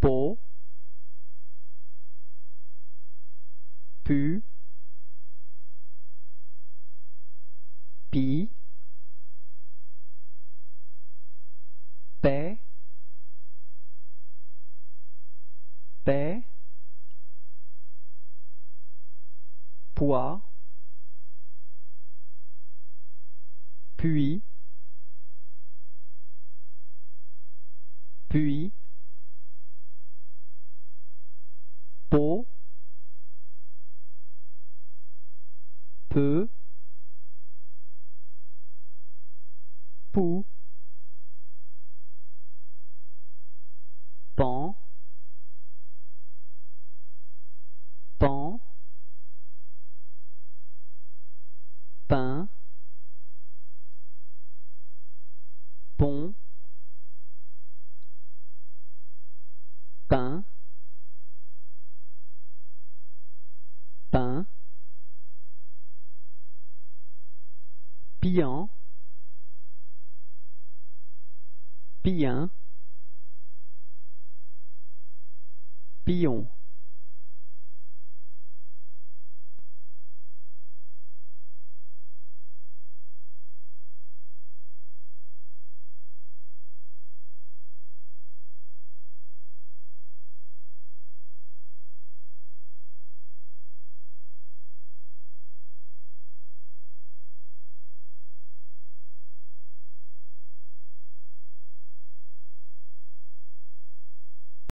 po, pu, pi, paix, paix, puis, puis, pot, peu, pou, pillant, pillant, pillon